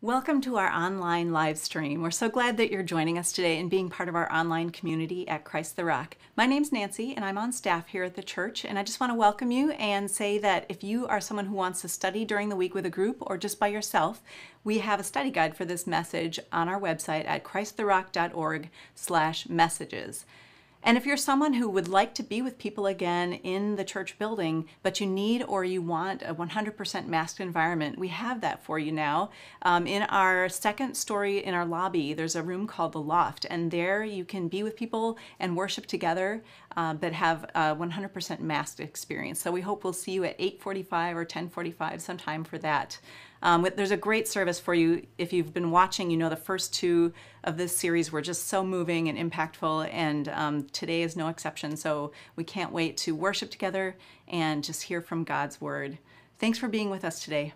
Welcome to our online live stream. We're so glad that you're joining us today and being part of our online community at Christ the Rock. My name's Nancy and I'm on staff here at the church and I just want to welcome you and say that if you are someone who wants to study during the week with a group or just by yourself, we have a study guide for this message on our website at christtherock.org/messages. And if you're someone who would like to be with people again in the church building, but you need or you want a 100% masked environment, we have that for you now. Um, in our second story in our lobby, there's a room called the Loft, and there you can be with people and worship together, uh, but have a 100% masked experience. So we hope we'll see you at 8:45 or 10:45 sometime for that. Um, there's a great service for you. If you've been watching, you know the first two of this series were just so moving and impactful, and um, today is no exception. So we can't wait to worship together and just hear from God's word. Thanks for being with us today.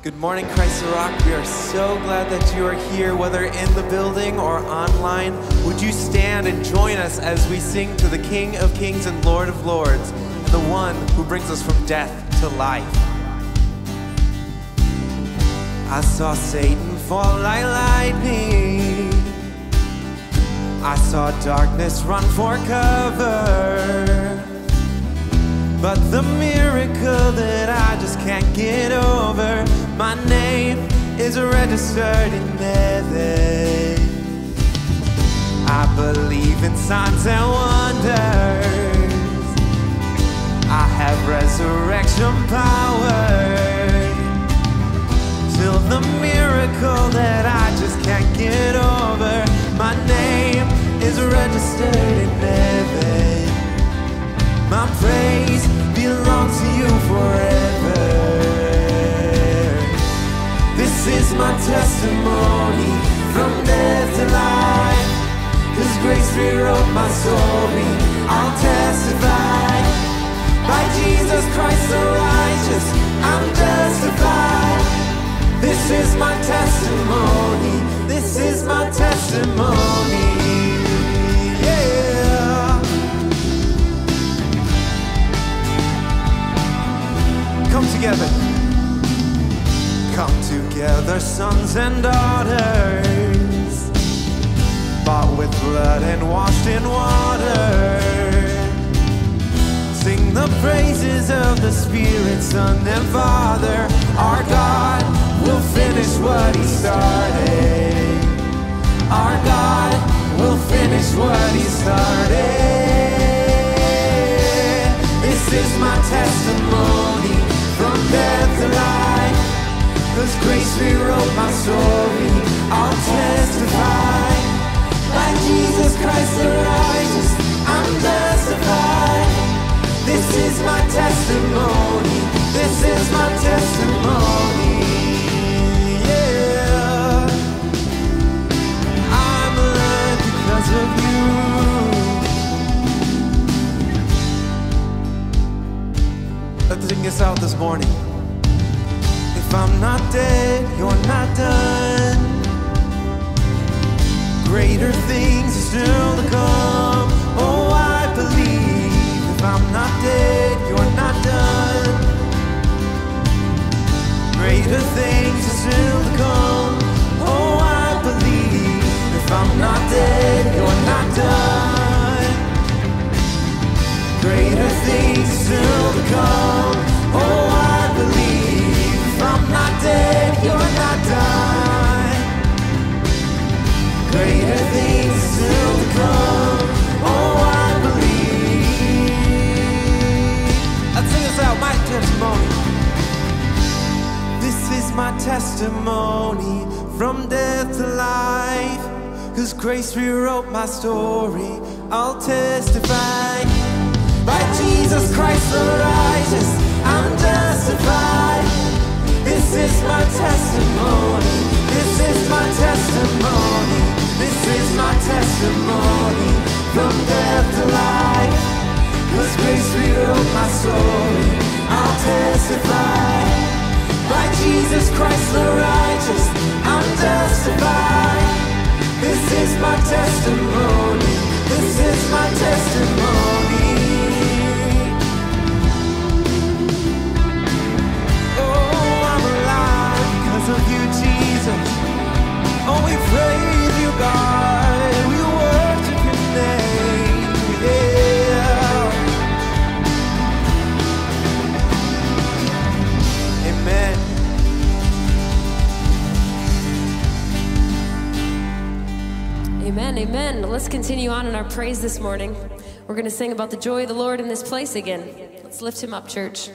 Good morning, Christ the Rock. We are so glad that you are here, whether in the building or online. Would you stand and join us as we sing to the King of Kings and Lord of Lords, the one who brings us from death to life? I saw Satan fall like lightning. I saw darkness run for cover. But the miracle that I just can't get over, my name is registered in heaven. I believe in signs and wonders. I have resurrection power the miracle that I just can't get over. My name is registered in heaven. My praise belongs to you forever. This is my testimony from death to life. Cause grace rewrote my story. I'll testify by Jesus Christ together. Come together, sons and daughters. Bought with blood and washed in water. Sing the praises of the Spirit, Son, and Father, our God will finish what he started. Our God will finish what he started. This is my testimony from death to life. Cause grace rewrote my story. I'll testify. By Jesus Christ the righteous, I'm justified. This is my testimony. This is my testimony. Out this morning. If I'm not dead, you're not done. Greater things are still to come. Oh, I believe. If I'm not dead, you're not done. Greater things are still to come. Not dead, you're not done. Greater things still to come. Oh, I believe. I'm not dead, you're not done. Greater things still to come. Oh, I believe. Let's sing this out, my testimony. This is my testimony from death to life. Cause grace rewrote my story. I'll testify. By Jesus Christ the righteous, I'm justified. This is my testimony. This is my testimony. This is my testimony. From death to life. Cause grace rewrote my story. I'll testify. By Jesus Christ the righteous, I'm justified is my testimony. This is my testimony. Oh, I'm alive because of you, Jesus. Oh, we praise. Amen, amen. Let's continue on in our praise this morning. We're going to sing about the joy of the Lord in this place again. Let's lift him up, church.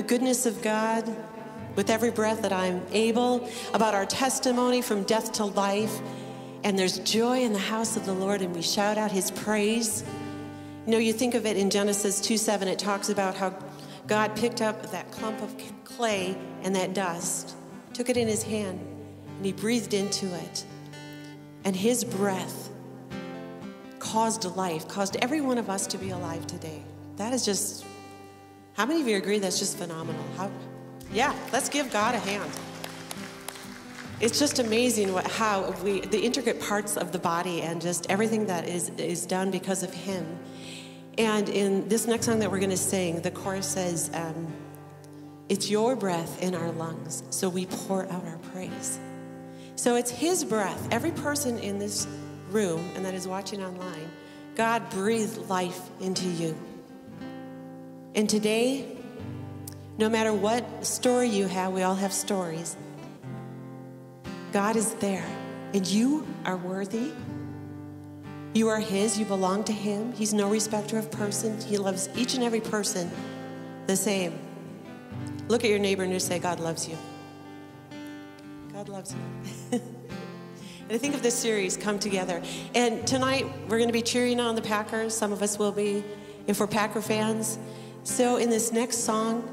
The goodness of God with every breath that I'm able, about our testimony from death to life. And there's joy in the house of the Lord, and we shout out his praise. You know, you think of it in Genesis 2 7, it talks about how God picked up that clump of clay and that dust, took it in his hand, and he breathed into it. And his breath caused life, caused every one of us to be alive today. That is just, how many of you agree that's just phenomenal? How, yeah, let's give God a hand. It's just amazing what, how we, the intricate parts of the body and just everything that is, is done because of Him. And in this next song that we're going to sing, the chorus says, um, It's your breath in our lungs, so we pour out our praise. So it's His breath. Every person in this room and that is watching online, God breathed life into you. And today, no matter what story you have, we all have stories. God is there, and you are worthy. You are His, you belong to Him. He's no respecter of person. He loves each and every person the same. Look at your neighbor and just say, God loves you. God loves you. and I think of this series, Come Together. And tonight, we're going to be cheering on the Packers. Some of us will be, if we're Packer fans. So, in this next song,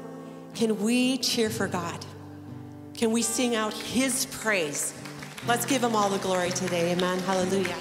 can we cheer for God? Can we sing out His praise? Let's give Him all the glory today. Amen. Hallelujah.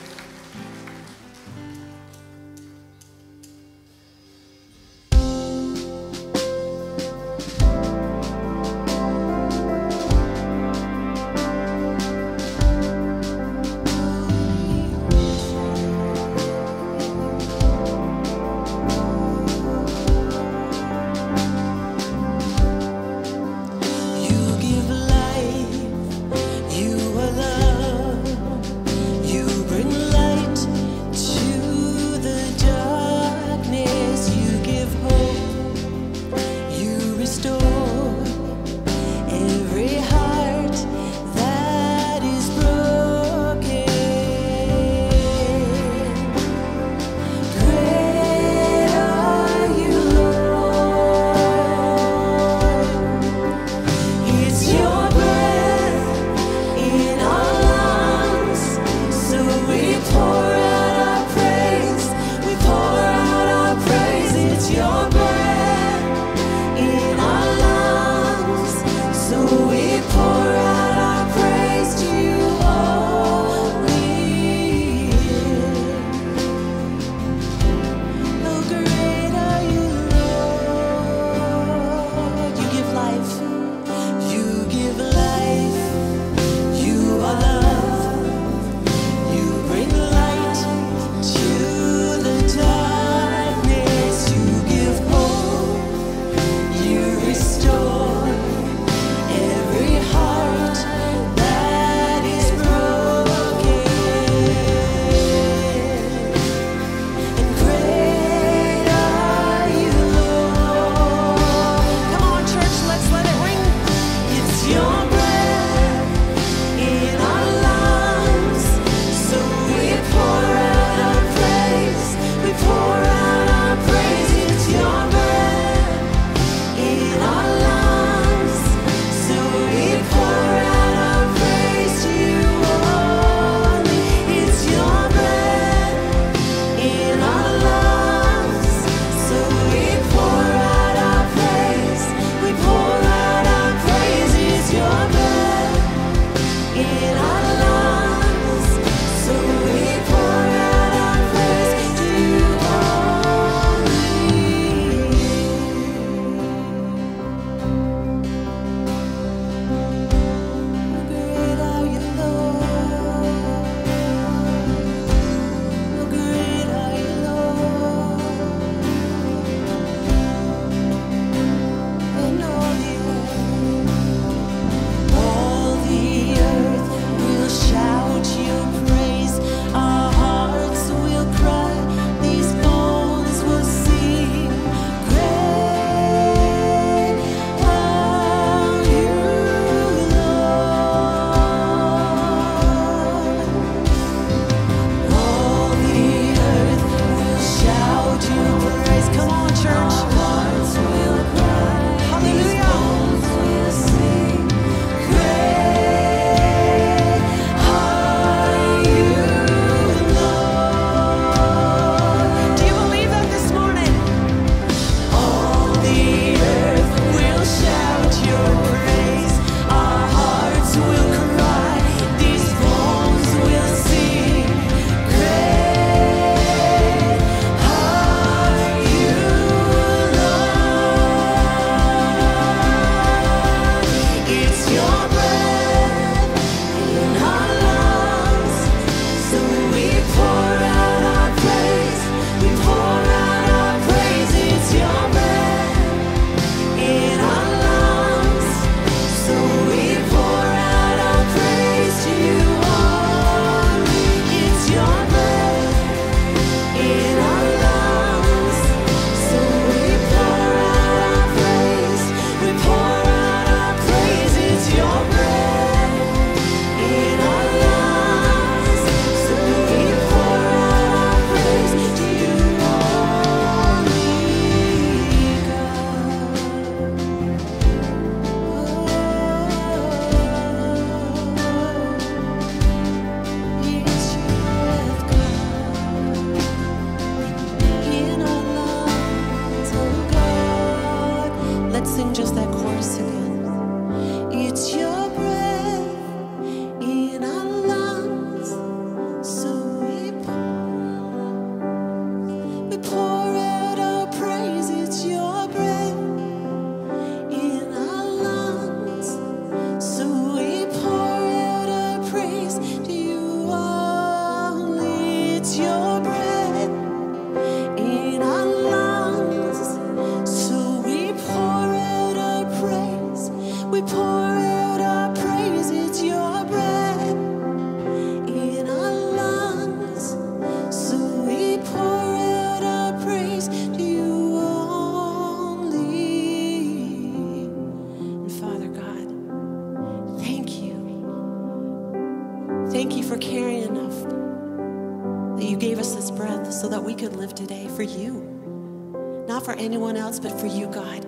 Thank you for caring enough that you gave us this breath so that we could live today for you. Not for anyone else, but for you, God.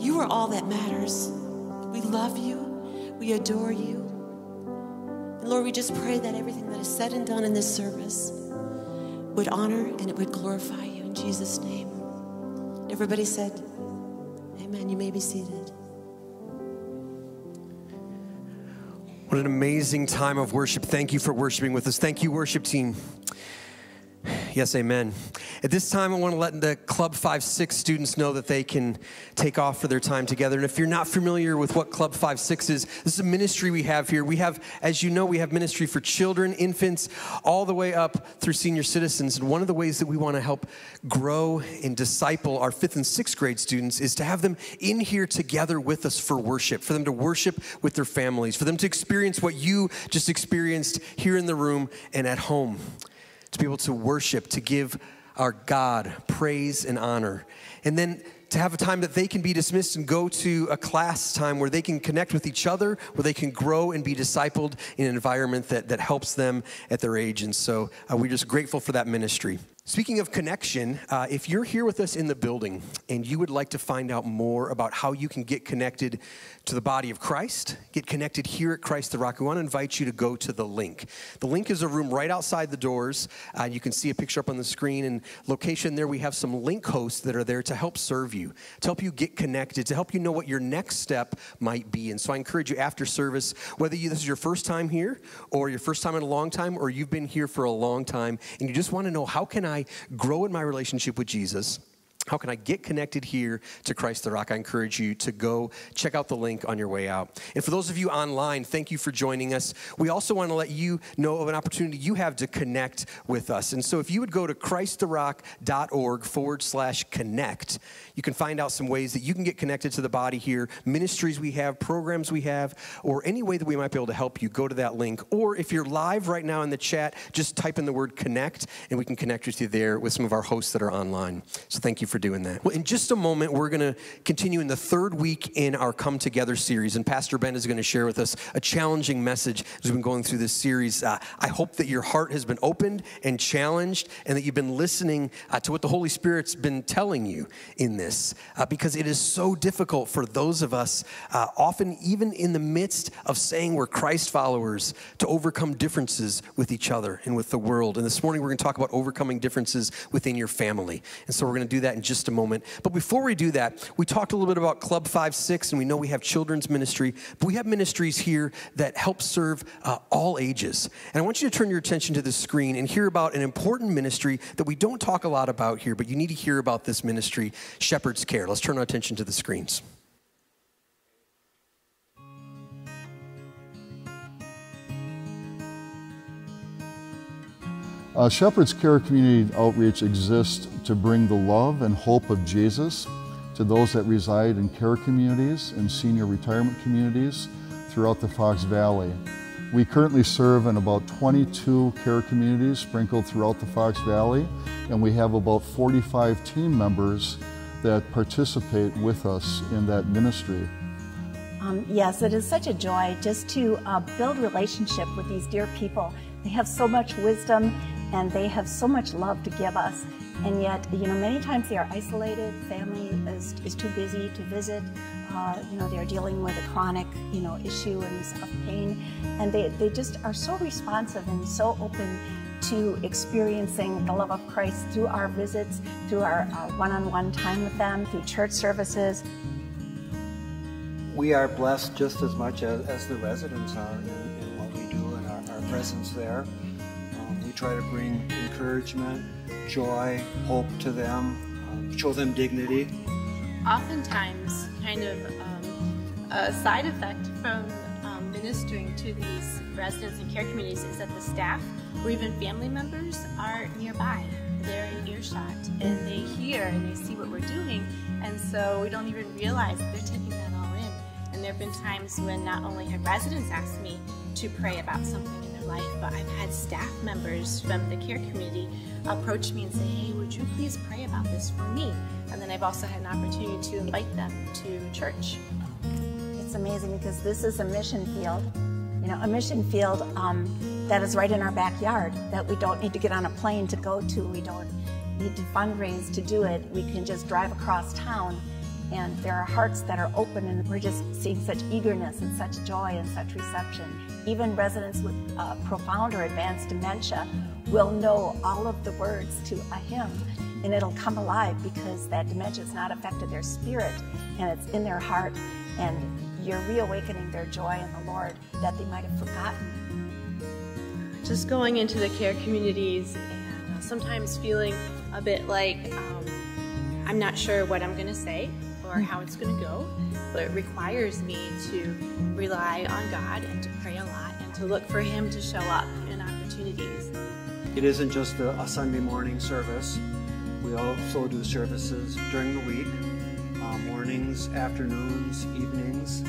You are all that matters. We love you. We adore you. And Lord, we just pray that everything that is said and done in this service would honor and it would glorify you in Jesus' name. Everybody said, Amen. You may be seated. What an amazing time of worship. Thank you for worshiping with us. Thank you, worship team. Yes, amen. At this time, I want to let the Club 5 6 students know that they can take off for their time together. And if you're not familiar with what Club 5 6 is, this is a ministry we have here. We have, as you know, we have ministry for children, infants, all the way up through senior citizens. And one of the ways that we want to help grow and disciple our fifth and sixth grade students is to have them in here together with us for worship, for them to worship with their families, for them to experience what you just experienced here in the room and at home to be able to worship, to give our God praise and honor. And then to have a time that they can be dismissed and go to a class time where they can connect with each other, where they can grow and be discipled in an environment that, that helps them at their age. And so uh, we're just grateful for that ministry. Speaking of connection, uh, if you're here with us in the building and you would like to find out more about how you can get connected to the body of Christ, get connected here at Christ the Rock, we want to invite you to go to the link. The link is a room right outside the doors. Uh, you can see a picture up on the screen and location there. We have some link hosts that are there to help serve you, to help you get connected, to help you know what your next step might be. And so I encourage you after service, whether you, this is your first time here or your first time in a long time or you've been here for a long time and you just want to know how can I grow in my relationship with Jesus? How can I get connected here to Christ the Rock? I encourage you to go check out the link on your way out. And for those of you online, thank you for joining us. We also want to let you know of an opportunity you have to connect with us. And so if you would go to christtherock.org forward slash connect, you can find out some ways that you can get connected to the body here, ministries we have, programs we have, or any way that we might be able to help you. Go to that link. Or if you're live right now in the chat, just type in the word connect and we can connect with you there with some of our hosts that are online. So thank you for doing that. Well, in just a moment, we're going to continue in the third week in our Come Together series, and Pastor Ben is going to share with us a challenging message as we've been going through this series. Uh, I hope that your heart has been opened and challenged, and that you've been listening uh, to what the Holy Spirit's been telling you in this, uh, because it is so difficult for those of us, uh, often even in the midst of saying we're Christ followers, to overcome differences with each other and with the world. And this morning, we're going to talk about overcoming differences within your family. And so we're going to do that in just a moment. But before we do that, we talked a little bit about Club 5 6, and we know we have children's ministry, but we have ministries here that help serve uh, all ages. And I want you to turn your attention to the screen and hear about an important ministry that we don't talk a lot about here, but you need to hear about this ministry, Shepherd's Care. Let's turn our attention to the screens. Uh, Shepherd's Care Community Outreach exists to bring the love and hope of Jesus to those that reside in care communities and senior retirement communities throughout the Fox Valley. We currently serve in about 22 care communities sprinkled throughout the Fox Valley, and we have about 45 team members that participate with us in that ministry. Um, yes, it is such a joy just to uh, build relationship with these dear people. They have so much wisdom and they have so much love to give us. And yet, you know, many times they are isolated. Family is, is too busy to visit. Uh, you know, they're dealing with a chronic, you know, issue and of pain. And they, they just are so responsive and so open to experiencing the love of Christ through our visits, through our uh, one-on-one time with them, through church services. we are blessed just as much as, as the residents are in, in what we do and our, our presence there. Try to bring encouragement, joy, hope to them, show them dignity. Oftentimes, kind of um, a side effect from um, ministering to these residents and care communities is that the staff or even family members are nearby. They're in earshot and they hear and they see what we're doing, and so we don't even realize they're taking that all in. And there have been times when not only have residents asked me to pray about something life, but I've had staff members from the care community approach me and say, Hey, would you please pray about this for me? And then I've also had an opportunity to invite them to church. It's amazing because this is a mission field, you know, a mission field um, that is right in our backyard that we don't need to get on a plane to go to. We don't need to fundraise to do it. We can just drive across town and there are hearts that are open and we're just seeing such eagerness and such joy and such reception. Even residents with uh, profound or advanced dementia will know all of the words to a hymn and it'll come alive because that dementia has not affected their spirit and it's in their heart and you're reawakening their joy in the Lord that they might have forgotten. Just going into the care communities and uh, sometimes feeling a bit like um, I'm not sure what I'm going to say or how it's going to go, but it requires me to rely on God and to pray a lot and to look for Him to show up in opportunities. It isn't just a, a Sunday morning service. We also do services during the week, uh, mornings, afternoons, evenings.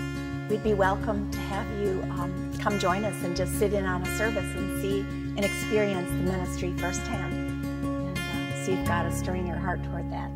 We'd be welcome to have you um, come join us and just sit in on a service and see and experience the ministry firsthand and uh, see if God is stirring your heart toward that.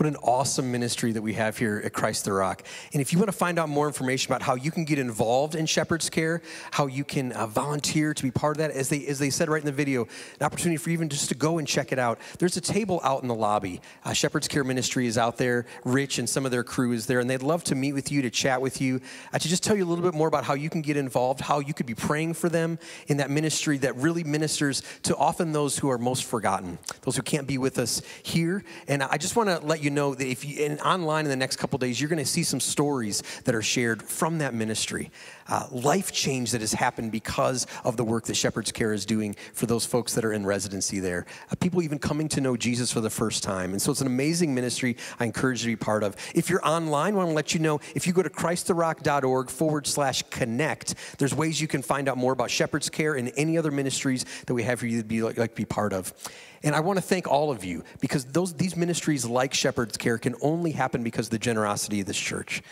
What an awesome ministry that we have here at Christ the Rock. And if you want to find out more information about how you can get involved in Shepherd's Care, how you can uh, volunteer to be part of that, as they, as they said right in the video, an opportunity for even just to go and check it out. There's a table out in the lobby. Uh, Shepherd's Care Ministry is out there. Rich and some of their crew is there, and they'd love to meet with you, to chat with you, uh, to just tell you a little bit more about how you can get involved, how you could be praying for them in that ministry that really ministers to often those who are most forgotten, those who can't be with us here. And I just want to let you know that if you and online in the next couple days, you're going to see some stories that are shared from that ministry, uh, life change that has happened because of the work that Shepherd's Care is doing for those folks that are in residency there. Uh, people even coming to know Jesus for the first time, and so it's an amazing ministry. I encourage you to be part of. If you're online, I want to let you know if you go to ChristTheRock.org forward slash connect, there's ways you can find out more about Shepherd's Care and any other ministries that we have for you to be like, like be part of. And I want to thank all of you because those these ministries like Shepherd's Care can only happen because of the generosity of this church.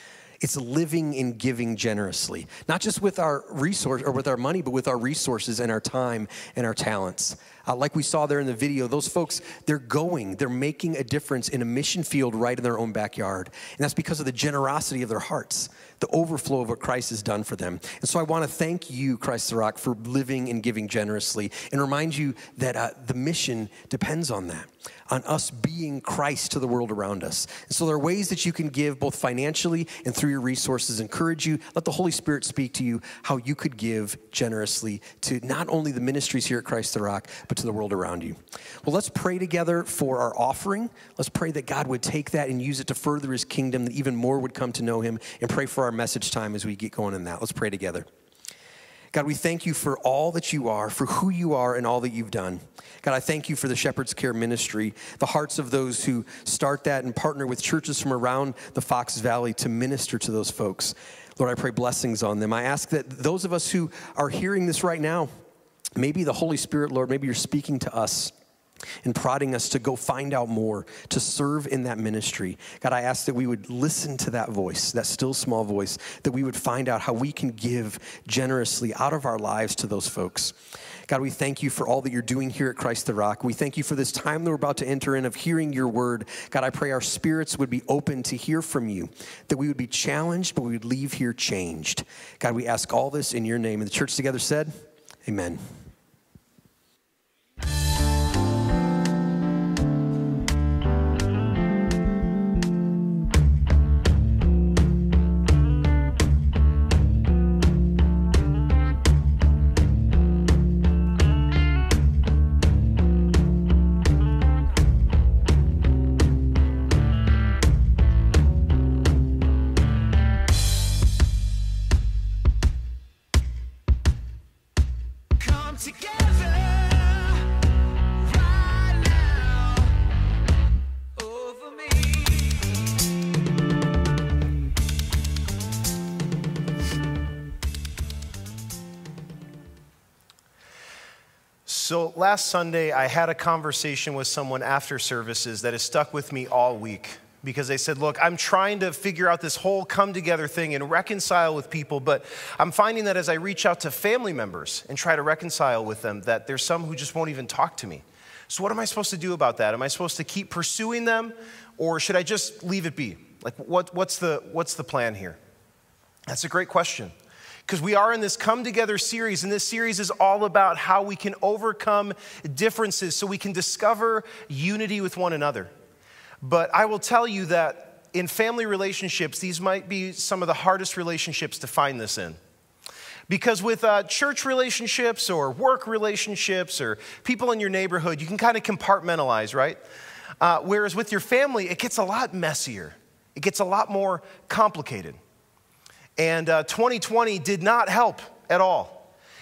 It's living and giving generously, not just with our resource or with our money, but with our resources and our time and our talents. Uh, like we saw there in the video, those folks, they're going, they're making a difference in a mission field right in their own backyard. And that's because of the generosity of their hearts, the overflow of what Christ has done for them. And so I want to thank you, Christ the Rock, for living and giving generously and remind you that uh, the mission depends on that on us being Christ to the world around us. And so there are ways that you can give both financially and through your resources. Encourage you, let the Holy Spirit speak to you how you could give generously to not only the ministries here at Christ the Rock, but to the world around you. Well, let's pray together for our offering. Let's pray that God would take that and use it to further his kingdom, that even more would come to know him, and pray for our message time as we get going in that. Let's pray together. God, we thank you for all that you are, for who you are, and all that you've done. God, I thank you for the Shepherd's Care Ministry, the hearts of those who start that and partner with churches from around the Fox Valley to minister to those folks. Lord, I pray blessings on them. I ask that those of us who are hearing this right now, maybe the Holy Spirit, Lord, maybe you're speaking to us and prodding us to go find out more, to serve in that ministry. God, I ask that we would listen to that voice, that still small voice, that we would find out how we can give generously out of our lives to those folks. God, we thank you for all that you're doing here at Christ the Rock. We thank you for this time that we're about to enter in of hearing your word. God, I pray our spirits would be open to hear from you, that we would be challenged, but we would leave here changed. God, we ask all this in your name. And the church together said, Amen. Last Sunday, I had a conversation with someone after services that has stuck with me all week because they said, Look, I'm trying to figure out this whole come together thing and reconcile with people, but I'm finding that as I reach out to family members and try to reconcile with them, that there's some who just won't even talk to me. So, what am I supposed to do about that? Am I supposed to keep pursuing them or should I just leave it be? Like, what, what's, the, what's the plan here? That's a great question because we are in this Come Together series, and this series is all about how we can overcome differences so we can discover unity with one another. But I will tell you that in family relationships, these might be some of the hardest relationships to find this in. Because with uh, church relationships or work relationships or people in your neighborhood, you can kind of compartmentalize, right? Uh, whereas with your family, it gets a lot messier, it gets a lot more complicated. And uh, 2020 did not help at all.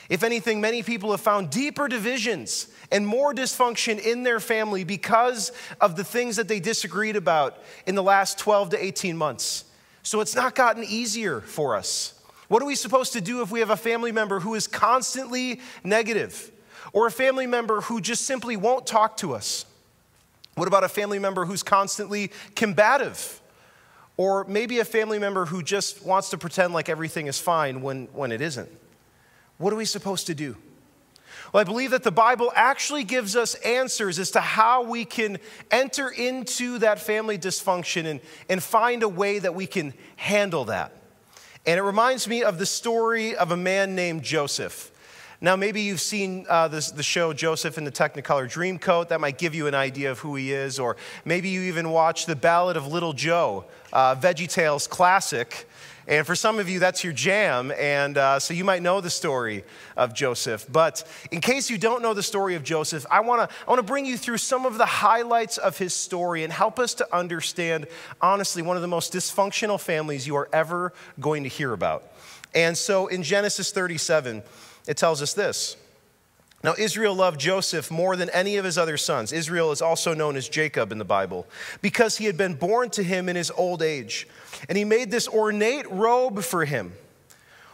If anything, many people have found deeper divisions and more dysfunction in their family because of the things that they disagreed about in the last 12 to 18 months. So it's not gotten easier for us. What are we supposed to do if we have a family member who is constantly negative or a family member who just simply won't talk to us? What about a family member who's constantly combative? Or maybe a family member who just wants to pretend like everything is fine when, when it isn't. What are we supposed to do? Well, I believe that the Bible actually gives us answers as to how we can enter into that family dysfunction and, and find a way that we can handle that. And it reminds me of the story of a man named Joseph. Now, maybe you've seen uh, this, the show Joseph in the Technicolor Dreamcoat. That might give you an idea of who he is. Or maybe you even watched The Ballad of Little Joe, uh, Veggie Tales classic. And for some of you, that's your jam. And uh, so you might know the story of Joseph. But in case you don't know the story of Joseph, I want to I wanna bring you through some of the highlights of his story and help us to understand, honestly, one of the most dysfunctional families you are ever going to hear about. And so in Genesis 37, it tells us this. Now, Israel loved Joseph more than any of his other sons. Israel is also known as Jacob in the Bible because he had been born to him in his old age. And he made this ornate robe for him.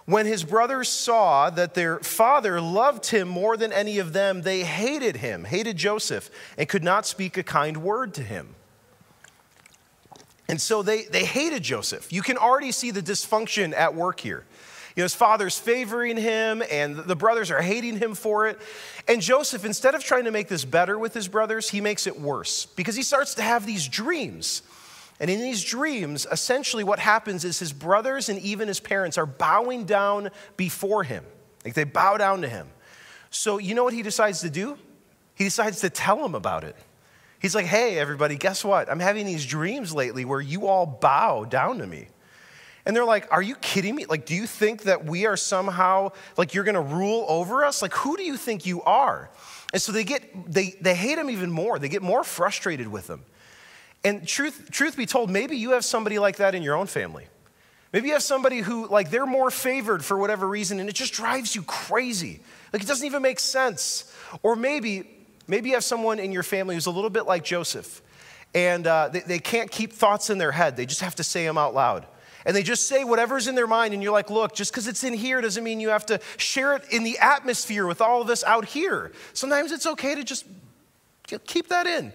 When his brothers saw that their father loved him more than any of them, they hated him, hated Joseph, and could not speak a kind word to him. And so they, they hated Joseph. You can already see the dysfunction at work here. You know, his father's favoring him, and the brothers are hating him for it. And Joseph, instead of trying to make this better with his brothers, he makes it worse because he starts to have these dreams. And in these dreams, essentially what happens is his brothers and even his parents are bowing down before him. Like they bow down to him. So, you know what he decides to do? He decides to tell them about it. He's like, hey, everybody, guess what? I'm having these dreams lately where you all bow down to me. And they're like, Are you kidding me? Like, do you think that we are somehow, like, you're gonna rule over us? Like, who do you think you are? And so they get, they, they hate him even more. They get more frustrated with him. And truth, truth be told, maybe you have somebody like that in your own family. Maybe you have somebody who, like, they're more favored for whatever reason, and it just drives you crazy. Like, it doesn't even make sense. Or maybe, maybe you have someone in your family who's a little bit like Joseph, and uh, they, they can't keep thoughts in their head, they just have to say them out loud and they just say whatever's in their mind, and you're like, look, just because it's in here doesn't mean you have to share it in the atmosphere with all of us out here. Sometimes it's okay to just keep that in.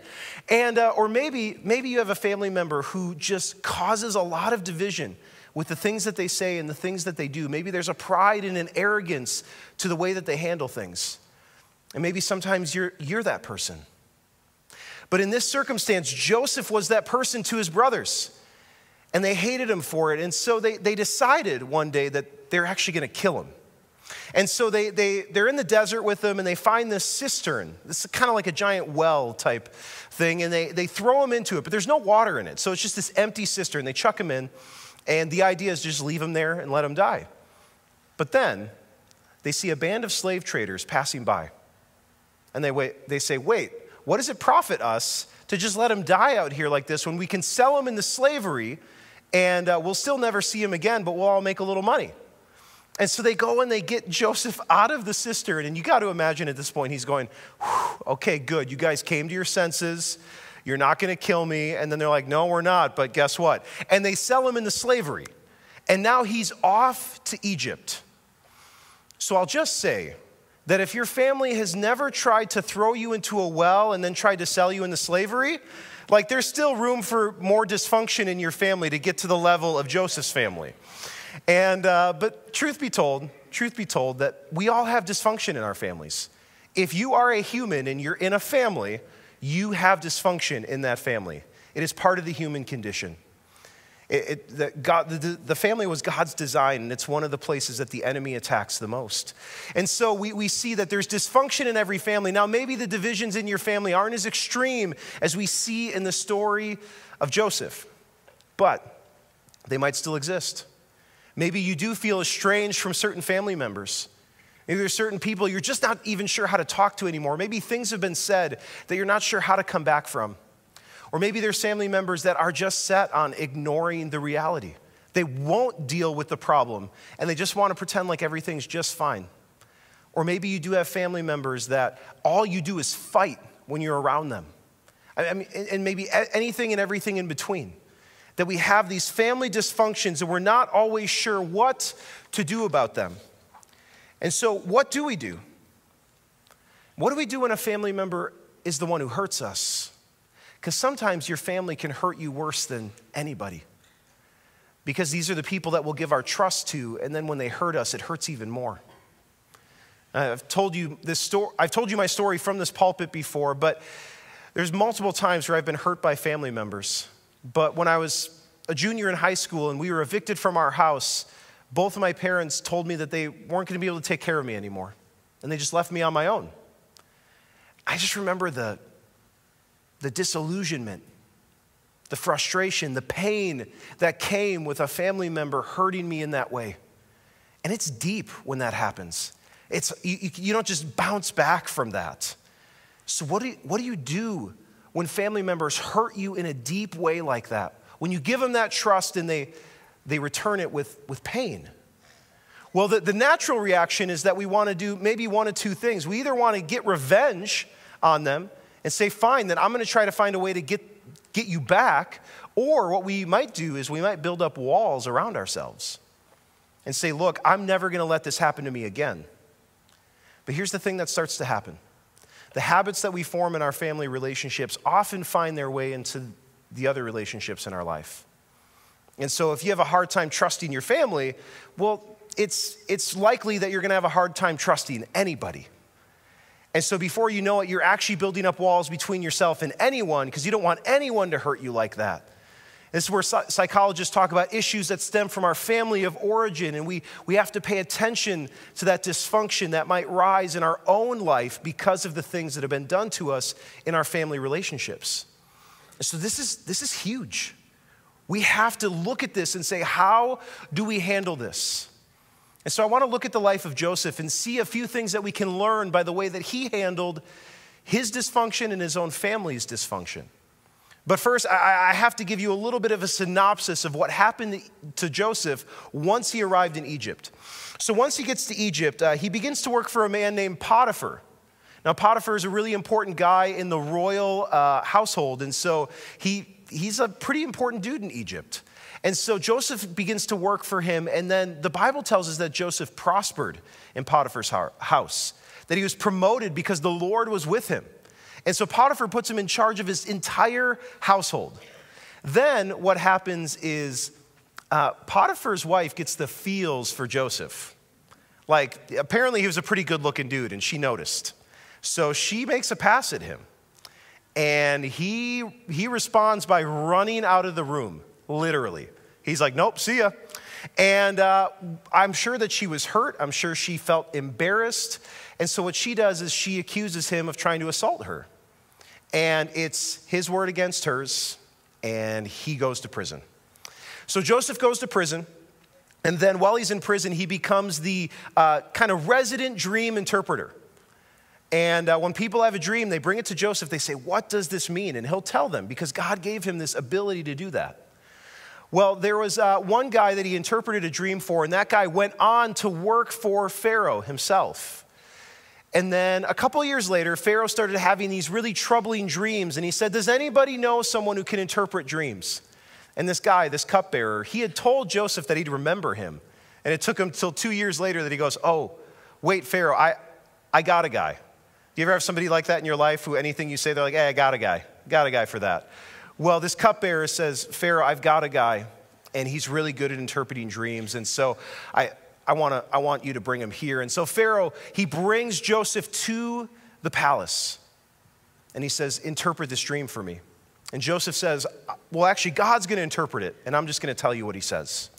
And, uh, or maybe, maybe you have a family member who just causes a lot of division with the things that they say and the things that they do. Maybe there's a pride and an arrogance to the way that they handle things. And maybe sometimes you're, you're that person. But in this circumstance, Joseph was that person to his brothers and they hated him for it. And so they, they decided one day that they're actually going to kill him. And so they, they, they're in the desert with them and they find this cistern. This is kind of like a giant well type thing. And they, they throw him into it, but there's no water in it. So it's just this empty cistern. They chuck him in. And the idea is just leave him there and let him die. But then they see a band of slave traders passing by. And they, wait, they say, wait, what does it profit us to just let him die out here like this when we can sell him into slavery and uh, we'll still never see him again, but we'll all make a little money. And so they go and they get Joseph out of the cistern. And you got to imagine at this point, he's going, okay, good. You guys came to your senses. You're not going to kill me. And then they're like, no, we're not. But guess what? And they sell him into slavery. And now he's off to Egypt. So I'll just say that if your family has never tried to throw you into a well and then tried to sell you into slavery, like there's still room for more dysfunction in your family to get to the level of Joseph's family. And, uh, but truth be told, truth be told, that we all have dysfunction in our families. If you are a human and you're in a family, you have dysfunction in that family. It is part of the human condition. It, it, the, God, the, the, family was God's design, and it's one of the places that the enemy attacks the most. And so we, we see that there's dysfunction in every family. Now, maybe the divisions in your family aren't as extreme as we see in the story of Joseph, but they might still exist. Maybe you do feel estranged from certain family members. Maybe there's certain people you're just not even sure how to talk to anymore. Maybe things have been said that you're not sure how to come back from. Or maybe there's family members that are just set on ignoring the reality. They won't deal with the problem and they just want to pretend like everything's just fine. Or maybe you do have family members that all you do is fight when you're around them. I mean, and maybe anything and everything in between that we have these family dysfunctions and we're not always sure what to do about them. And so, what do we do? What do we do when a family member is the one who hurts us? Because sometimes your family can hurt you worse than anybody. Because these are the people that we'll give our trust to, and then when they hurt us, it hurts even more. I've told you this story, I've told you my story from this pulpit before, but there's multiple times where I've been hurt by family members. But when I was a junior in high school and we were evicted from our house, both of my parents told me that they weren't going to be able to take care of me anymore. And they just left me on my own. I just remember the, the disillusionment, the frustration, the pain that came with a family member hurting me in that way. And it's deep when that happens. It's, you, you don't just bounce back from that. So, what do, you, what do you do when family members hurt you in a deep way like that. When you give them that trust and they, they return it with, with pain. Well, the, the natural reaction is that we want to do maybe one of two things. We either want to get revenge on them and say, fine, then I'm going to try to find a way to get, get you back. Or what we might do is we might build up walls around ourselves and say, look, I'm never going to let this happen to me again. But here's the thing that starts to happen the habits that we form in our family relationships often find their way into the other relationships in our life. And so, if you have a hard time trusting your family, well, it's, it's likely that you're going to have a hard time trusting anybody. And so, before you know it, you're actually building up walls between yourself and anyone because you don't want anyone to hurt you like that. This is where psychologists talk about issues that stem from our family of origin, and we, we have to pay attention to that dysfunction that might rise in our own life because of the things that have been done to us in our family relationships. And So, this is, this is huge. We have to look at this and say, how do we handle this? And so, I want to look at the life of Joseph and see a few things that we can learn by the way that he handled his dysfunction and his own family's dysfunction. But first, I, have to give you a little bit of a synopsis of what happened to Joseph once he arrived in Egypt. So, once he gets to Egypt, uh, he begins to work for a man named Potiphar. Now, Potiphar is a really important guy in the royal uh, household, and so he, he's a pretty important dude in Egypt. And so Joseph begins to work for him, and then the Bible tells us that Joseph prospered in Potiphar's house, that he was promoted because the Lord was with him. And so Potiphar puts him in charge of his entire household. Then what happens is uh, Potiphar's wife gets the feels for Joseph. Like, apparently he was a pretty good looking dude, and she noticed. So she makes a pass at him. And he, he responds by running out of the room, literally. He's like, nope, see ya. And uh, I'm sure that she was hurt. I'm sure she felt embarrassed. And so what she does is she accuses him of trying to assault her. And it's his word against hers, and he goes to prison. So Joseph goes to prison. And then while he's in prison, he becomes the uh, kind of resident dream interpreter. And uh, when people have a dream, they bring it to Joseph. They say, What does this mean? And he'll tell them because God gave him this ability to do that. Well, there was uh, one guy that he interpreted a dream for, and that guy went on to work for Pharaoh himself. And then a couple years later, Pharaoh started having these really troubling dreams. And he said, Does anybody know someone who can interpret dreams? And this guy, this cupbearer, he had told Joseph that he'd remember him. And it took him till two years later that he goes, Oh, wait, Pharaoh, I, I got a guy. Do you ever have somebody like that in your life who anything you say, they're like, hey, I got a guy. Got a guy for that. Well, this cupbearer says, Pharaoh, I've got a guy, and he's really good at interpreting dreams. And so I, I, wanna, I want you to bring him here. And so Pharaoh, he brings Joseph to the palace, and he says, interpret this dream for me. And Joseph says, well, actually, God's gonna interpret it, and I'm just gonna tell you what he says.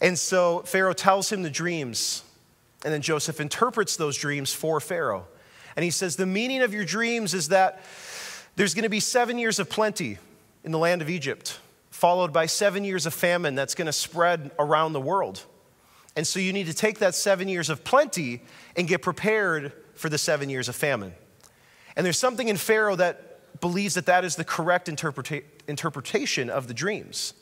And so Pharaoh tells him the dreams, and then Joseph interprets those dreams for Pharaoh. And he says, The meaning of your dreams is that there's going to be seven years of plenty in the land of Egypt, followed by seven years of famine that's going to spread around the world. And so you need to take that seven years of plenty and get prepared for the seven years of famine. And there's something in Pharaoh that believes that that is the correct interpreta- interpretation of the dreams.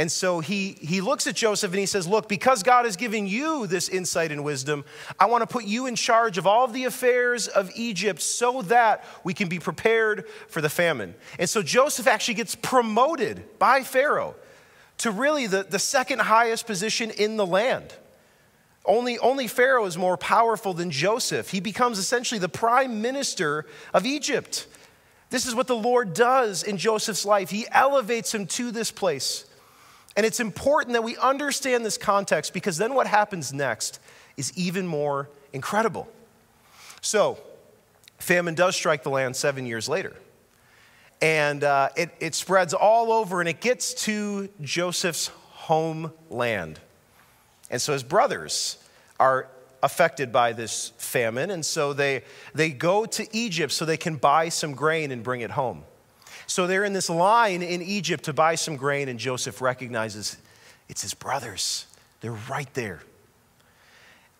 And so he, he looks at Joseph and he says, Look, because God has given you this insight and wisdom, I want to put you in charge of all of the affairs of Egypt so that we can be prepared for the famine. And so Joseph actually gets promoted by Pharaoh to really the, the second highest position in the land. Only, only Pharaoh is more powerful than Joseph. He becomes essentially the prime minister of Egypt. This is what the Lord does in Joseph's life. He elevates him to this place. And it's important that we understand this context because then what happens next is even more incredible. So, famine does strike the land seven years later. And uh, it, it spreads all over and it gets to Joseph's homeland. And so his brothers are affected by this famine. And so they, they go to Egypt so they can buy some grain and bring it home. So they're in this line in Egypt to buy some grain, and Joseph recognizes it's his brothers. They're right there.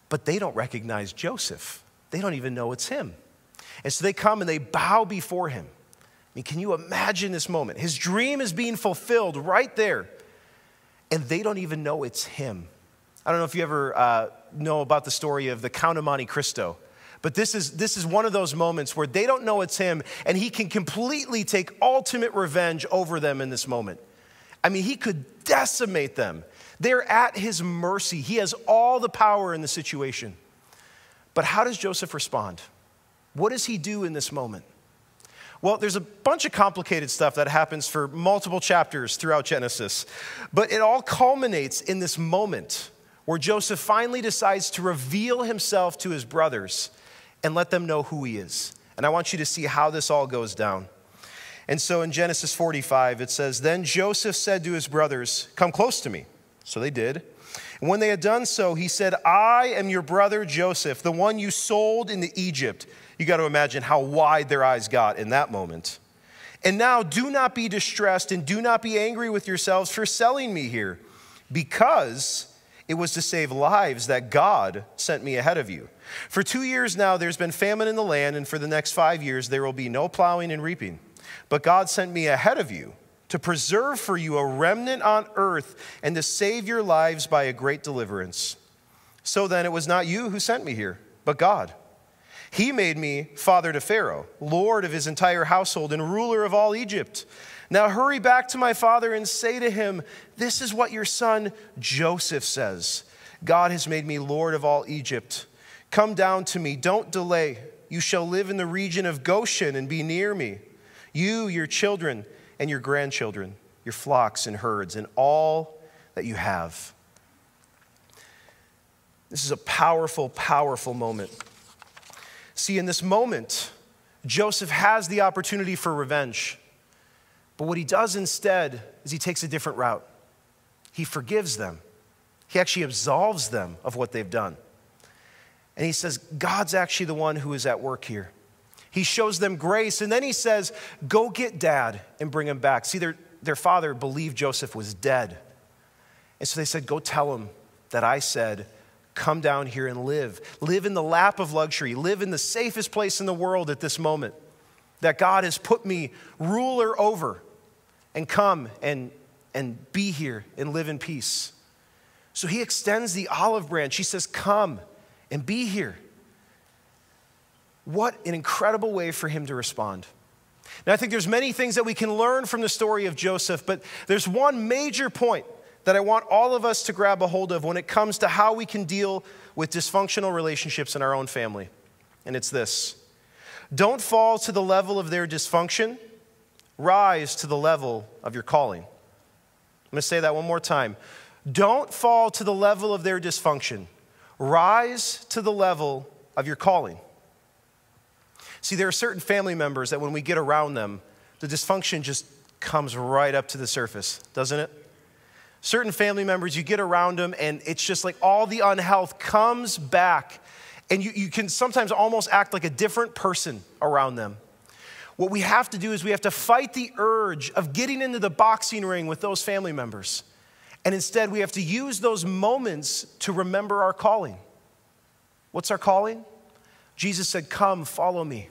But they don't recognize Joseph, they don't even know it's him. And so they come and they bow before him. I mean, can you imagine this moment? His dream is being fulfilled right there, and they don't even know it's him. I don't know if you ever uh, know about the story of the Count of Monte Cristo. But this is, this is one of those moments where they don't know it's him, and he can completely take ultimate revenge over them in this moment. I mean, he could decimate them. They're at his mercy. He has all the power in the situation. But how does Joseph respond? What does he do in this moment? Well, there's a bunch of complicated stuff that happens for multiple chapters throughout Genesis, but it all culminates in this moment where Joseph finally decides to reveal himself to his brothers and let them know who he is. And I want you to see how this all goes down. And so in Genesis 45, it says, Then Joseph said to his brothers, Come close to me. So they did. And when they had done so, he said, I am your brother Joseph, the one you sold into Egypt. You got to imagine how wide their eyes got in that moment. And now do not be distressed and do not be angry with yourselves for selling me here, because it was to save lives that God sent me ahead of you. For two years now, there's been famine in the land, and for the next five years, there will be no plowing and reaping. But God sent me ahead of you to preserve for you a remnant on earth and to save your lives by a great deliverance. So then, it was not you who sent me here, but God. He made me father to Pharaoh, lord of his entire household, and ruler of all Egypt. Now hurry back to my father and say to him, This is what your son Joseph says God has made me lord of all Egypt. Come down to me, don't delay. You shall live in the region of Goshen and be near me. You, your children, and your grandchildren, your flocks and herds, and all that you have. This is a powerful, powerful moment. See, in this moment, Joseph has the opportunity for revenge. But what he does instead is he takes a different route. He forgives them, he actually absolves them of what they've done. And he says, God's actually the one who is at work here. He shows them grace, and then he says, Go get dad and bring him back. See, their, their father believed Joseph was dead. And so they said, Go tell him that I said, Come down here and live. Live in the lap of luxury. Live in the safest place in the world at this moment that God has put me ruler over. And come and, and be here and live in peace. So he extends the olive branch. He says, Come and be here. What an incredible way for him to respond. Now, I think there's many things that we can learn from the story of Joseph, but there's one major point that I want all of us to grab a hold of when it comes to how we can deal with dysfunctional relationships in our own family. and it's this Don't fall to the level of their dysfunction, rise to the level of your calling. I'm going to say that one more time. Don't fall to the level of their dysfunction, rise to the level of your calling. See, there are certain family members that when we get around them, the dysfunction just comes right up to the surface, doesn't it? Certain family members, you get around them, and it's just like all the unhealth comes back, and you, you can sometimes almost act like a different person around them. What we have to do is we have to fight the urge of getting into the boxing ring with those family members. And instead, we have to use those moments to remember our calling. What's our calling? Jesus said, Come, follow me.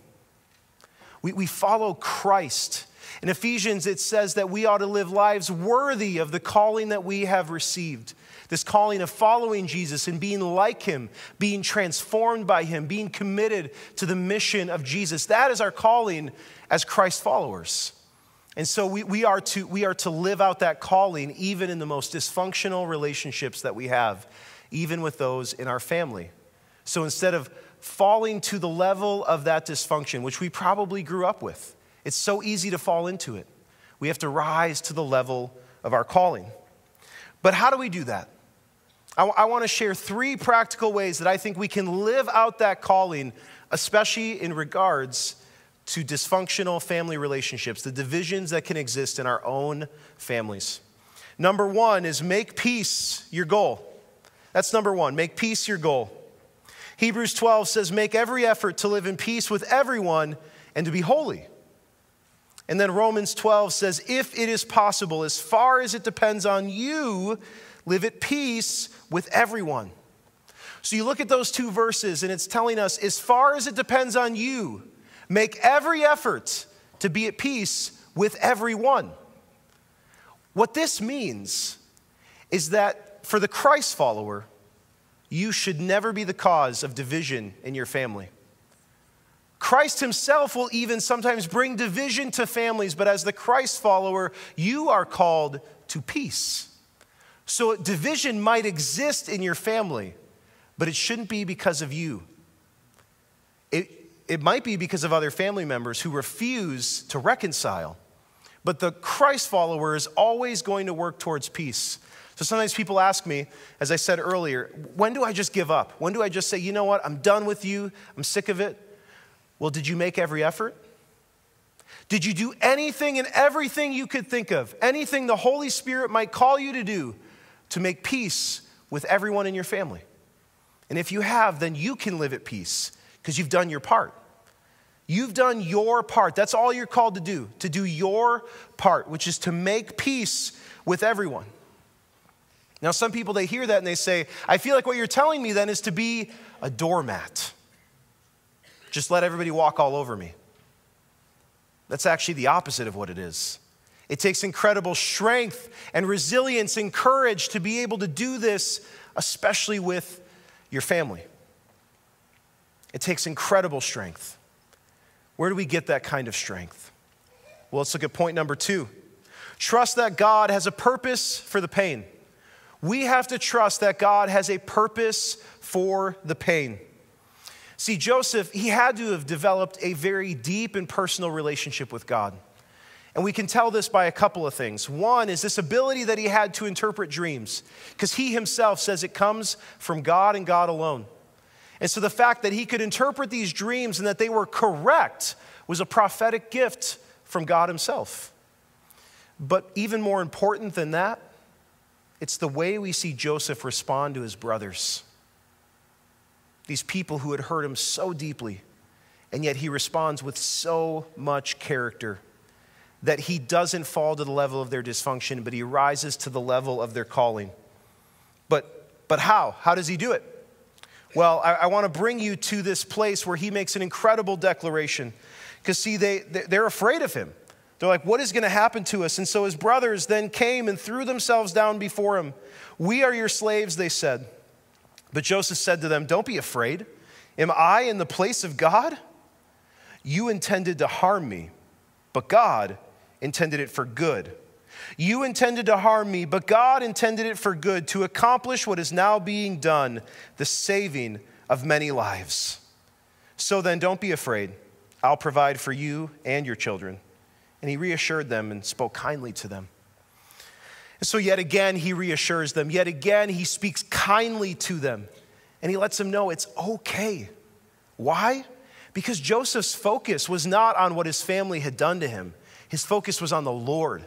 We, we follow Christ. In Ephesians, it says that we ought to live lives worthy of the calling that we have received. This calling of following Jesus and being like him, being transformed by him, being committed to the mission of Jesus. That is our calling as Christ followers. And so we, we, are to, we are to live out that calling even in the most dysfunctional relationships that we have, even with those in our family. So instead of falling to the level of that dysfunction, which we probably grew up with. It's so easy to fall into it. We have to rise to the level of our calling. But how do we do that? I, want to share three practical ways that I think we can live out that calling, especially in regards to dysfunctional family relationships, the divisions that can exist in our own families. Number one is make peace your goal. That's number one. Make peace your goal. Hebrews 12 says, Make every effort to live in peace with everyone and to be holy. And then Romans 12 says, If it is possible, as far as it depends on you, live at peace with everyone. So you look at those two verses, and it's telling us, as far as it depends on you, make every effort to be at peace with everyone. What this means is that for the Christ follower, you should never be the cause of division in your family. Christ himself will even sometimes bring division to families, but as the Christ follower, you are called to peace. So division might exist in your family, but it shouldn't be because of you. It, it might be because of other family members who refuse to reconcile. But the Christ follower is always going to work towards peace. So sometimes people ask me, as I said earlier, when do I just give up? When do I just say, you know what, I'm done with you, I'm sick of it? Well, did you make every effort? Did you do anything and everything you could think of? Anything the Holy Spirit might call you to do to make peace with everyone in your family? And if you have, then you can live at peace because you've done your part. You've done your part. That's all you're called to do, to do your part, which is to make peace with everyone. Now, some people, they hear that and they say, I feel like what you're telling me then is to be a doormat. Just let everybody walk all over me. That's actually the opposite of what it is. It takes incredible strength and resilience and courage to be able to do this, especially with your family. It takes incredible strength. Where do we get that kind of strength? Well, let's look at point number two. Trust that God has a purpose for the pain. We have to trust that God has a purpose for the pain. See, Joseph, he had to have developed a very deep and personal relationship with God. And we can tell this by a couple of things. One is this ability that he had to interpret dreams, because he himself says it comes from God and God alone. And so the fact that he could interpret these dreams and that they were correct was a prophetic gift from God himself. But even more important than that, it's the way we see Joseph respond to his brothers. These people who had hurt him so deeply, and yet he responds with so much character that he doesn't fall to the level of their dysfunction, but he rises to the level of their calling. But, but how? How does he do it? Well, I, I want to bring you to this place where he makes an incredible declaration. Because, see, they, they're afraid of him. They're like, what is going to happen to us? And so his brothers then came and threw themselves down before him. We are your slaves, they said. But Joseph said to them, Don't be afraid. Am I in the place of God? You intended to harm me, but God intended it for good. You intended to harm me, but God intended it for good to accomplish what is now being done, the saving of many lives. So then, don't be afraid. I'll provide for you and your children. And he reassured them and spoke kindly to them. And so, yet again, he reassures them. Yet again, he speaks kindly to them. And he lets them know it's okay. Why? Because Joseph's focus was not on what his family had done to him, his focus was on the Lord.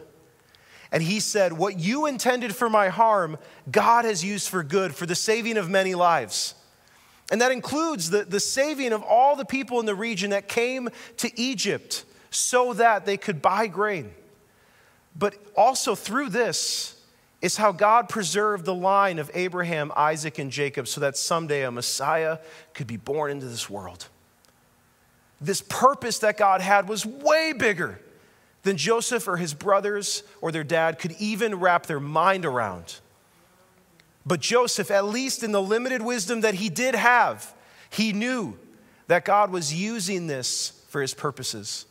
And he said, What you intended for my harm, God has used for good, for the saving of many lives. And that includes the, the saving of all the people in the region that came to Egypt so that they could buy grain. But also through this is how God preserved the line of Abraham, Isaac, and Jacob so that someday a Messiah could be born into this world. This purpose that God had was way bigger than Joseph or his brothers or their dad could even wrap their mind around. But Joseph, at least in the limited wisdom that he did have, he knew that God was using this for his purposes.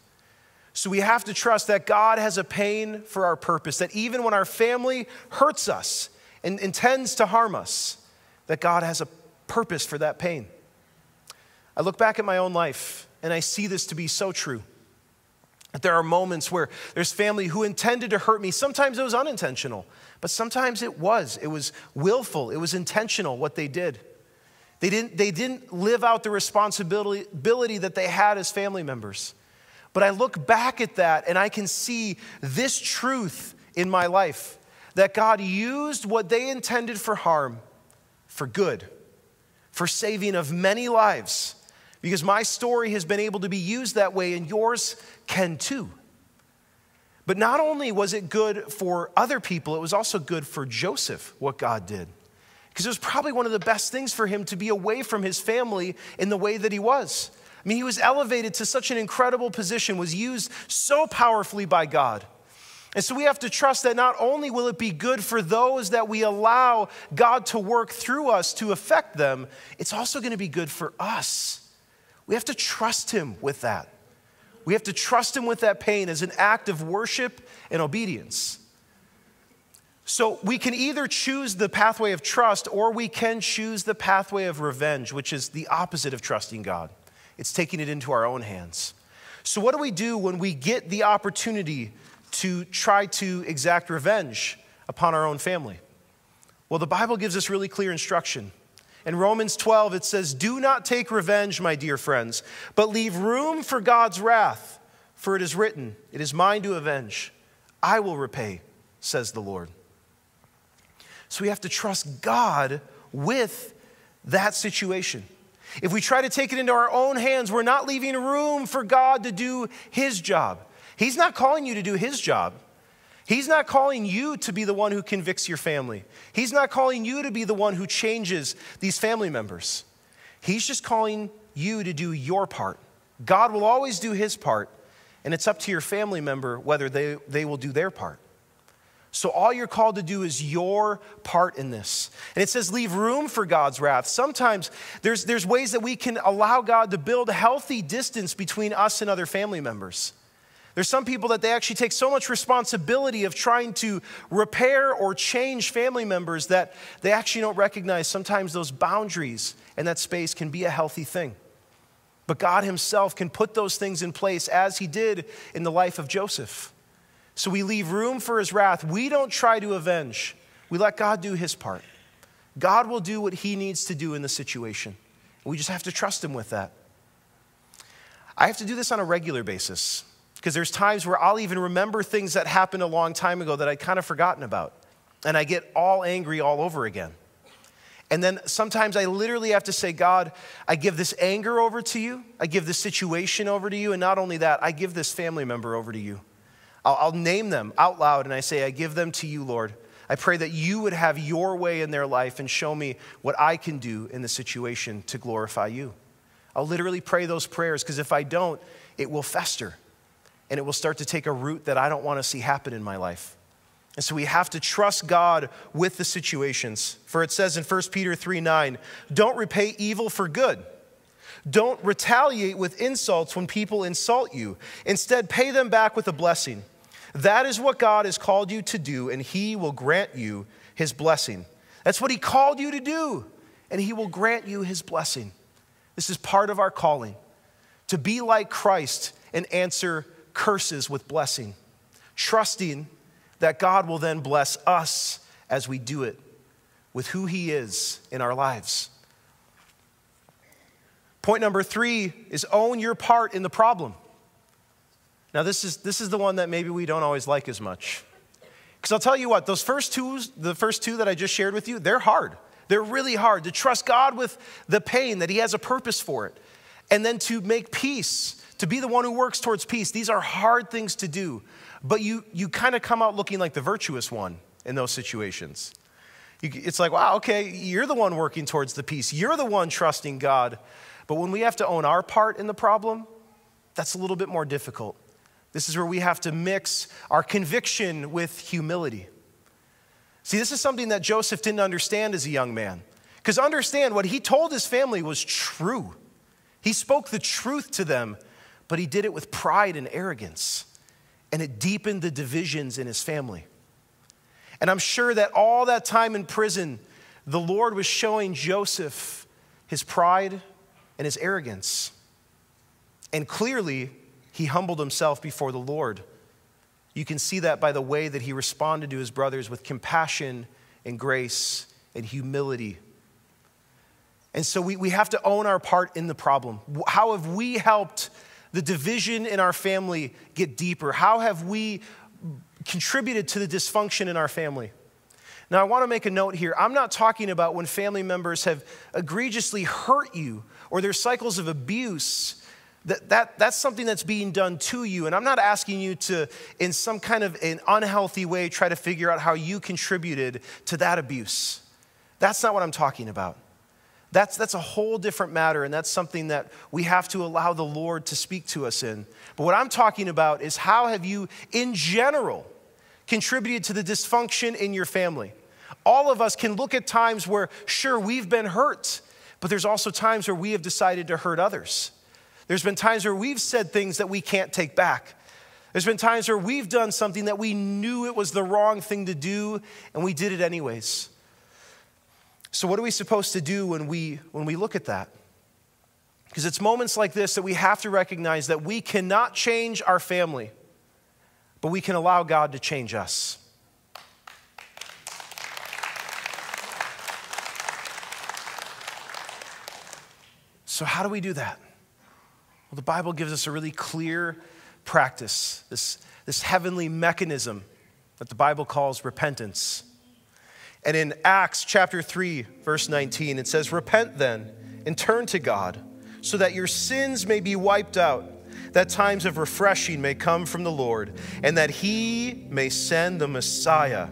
So we have to trust that God has a pain for our purpose, that even when our family hurts us and intends to harm us, that God has a purpose for that pain. I look back at my own life and I see this to be so true. There are moments where there's family who intended to hurt me. Sometimes it was unintentional, but sometimes it was. It was willful, it was intentional what they did. They didn't, they didn't live out the responsibility that they had as family members. But I look back at that and I can see this truth in my life that God used what they intended for harm for good, for saving of many lives because my story has been able to be used that way, and yours can too. But not only was it good for other people, it was also good for Joseph, what God did. Because it was probably one of the best things for him to be away from his family in the way that he was. I mean, he was elevated to such an incredible position, was used so powerfully by God. And so we have to trust that not only will it be good for those that we allow God to work through us to affect them, it's also going to be good for us. We have to trust Him with that. We have to trust Him with that pain as an act of worship and obedience. So we can either choose the pathway of trust or we can choose the pathway of revenge, which is the opposite of trusting God. It's taking it into our own hands. So, what do we do when we get the opportunity to try to exact revenge upon our own family? Well, the Bible gives us really clear instruction. In Romans 12, it says, Do not take revenge, my dear friends, but leave room for God's wrath. For it is written, It is mine to avenge. I will repay, says the Lord. So we have to trust God with that situation. If we try to take it into our own hands, we're not leaving room for God to do His job. He's not calling you to do His job. He's not calling you to be the one who convicts your family. He's not calling you to be the one who changes these family members. He's just calling you to do your part. God will always do his part, and it's up to your family member whether they, they will do their part. So, all you're called to do is your part in this. And it says, leave room for God's wrath. Sometimes there's, there's ways that we can allow God to build a healthy distance between us and other family members. There's some people that they actually take so much responsibility of trying to repair or change family members that they actually don't recognize sometimes those boundaries and that space can be a healthy thing. But God Himself can put those things in place as He did in the life of Joseph. So we leave room for His wrath. We don't try to avenge, we let God do His part. God will do what He needs to do in the situation. We just have to trust Him with that. I have to do this on a regular basis. Because there's times where I'll even remember things that happened a long time ago that I'd kind of forgotten about. And I get all angry all over again. And then sometimes I literally have to say, God, I give this anger over to you. I give this situation over to you. And not only that, I give this family member over to you. I'll, I'll, name them out loud and I say, I give them to you, Lord. I pray that you would have your way in their life and show me what I can do in the situation to glorify you. I'll literally pray those prayers because if I don't, it will fester and it will start to take a root that I don't want to see happen in my life. And so we have to trust God with the situations. For it says in 1 Peter 3 9, don't repay evil for good. Don't retaliate with insults when people insult you. Instead, pay them back with a blessing. That is what God has called you to do, and He will grant you His blessing. That's what He called you to do, and He will grant you His blessing. This is part of our calling. to be like Christ and answer curses with blessing, trusting that God will then bless us as we do it with who He is in our lives. Point number three is own your part in the problem. Now, this is, this is the one that maybe we don't always like as much. Because I'll tell you what, those first two, the first two that I just shared with you, they're hard. They're really hard to trust God with the pain, that He has a purpose for it, and then to make peace, to be the one who works towards peace. These are hard things to do, but you, you kind of come out looking like the virtuous one in those situations. You, it's like, wow, okay, you're the one working towards the peace, you're the one trusting God. But when we have to own our part in the problem, that's a little bit more difficult. This is where we have to mix our conviction with humility. See, this is something that Joseph didn't understand as a young man. Because understand, what he told his family was true. He spoke the truth to them, but he did it with pride and arrogance. And it deepened the divisions in his family. And I'm sure that all that time in prison, the Lord was showing Joseph his pride and his arrogance. And clearly, he humbled himself before the Lord. You can see that by the way that he responded to his brothers with compassion and grace and humility. And so we, we have to own our part in the problem. How have we helped the division in our family get deeper? How have we contributed to the dysfunction in our family? Now, I want to make a note here. I'm not talking about when family members have egregiously hurt you or there's cycles of abuse that, that, that's something that's being done to you. And I'm not asking you to, in some kind of an unhealthy way, try to figure out how you contributed to that abuse. That's not what I'm talking about. That's, that's a whole different matter, and that's something that we have to allow the Lord to speak to us in. But what I'm talking about is how have you, in general, contributed to the dysfunction in your family? All of us can look at times where, sure, we've been hurt, but there's also times where we have decided to hurt others. There's been times where we've said things that we can't take back. There's been times where we've done something that we knew it was the wrong thing to do, and we did it anyways. So, what are we supposed to do when we, when we look at that? Because it's moments like this that we have to recognize that we cannot change our family, but we can allow God to change us. So, how do we do that? Well, the Bible gives us a really clear practice, this, this heavenly mechanism that the Bible calls repentance. And in Acts chapter 3, verse 19, it says, Repent then and turn to God, so that your sins may be wiped out, that times of refreshing may come from the Lord, and that he may send the Messiah